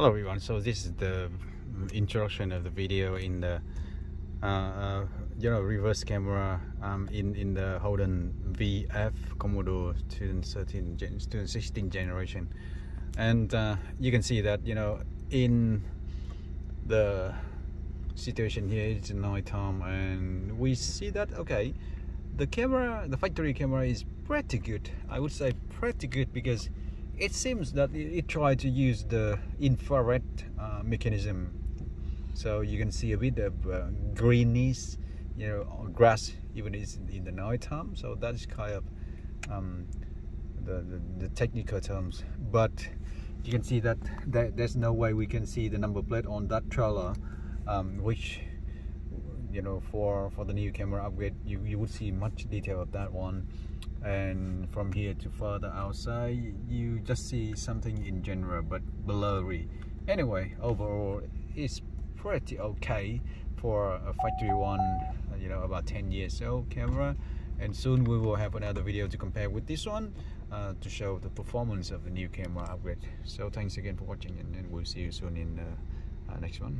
hello everyone. So this is the introduction of the video in the uh, uh, you know reverse camera um, in in the Holden VF Commodore 2013 2016 generation. And uh, you can see that you know in the situation here it's night time and we see that okay the camera the factory camera is pretty good. I would say pretty good because it seems that it, tried to use the infrared uh, mechanism. So you can see a bit of uh, greenness you know grass even is in the night time so that's kind of um, the, the, the technical terms. But you can see that there's no way we can see the number plate on that trailer um, which you know for for the new camera upgrade you, you would see much detail of that one. And from here to further outside you just see something in general but blurry. Anyway overall it's pretty okay for a factory one you know about 10 years old camera. And soon we will have another video to compare with this one uh, to show the performance of the new camera upgrade. So thanks again for watching and, and we'll see you soon in the uh, next one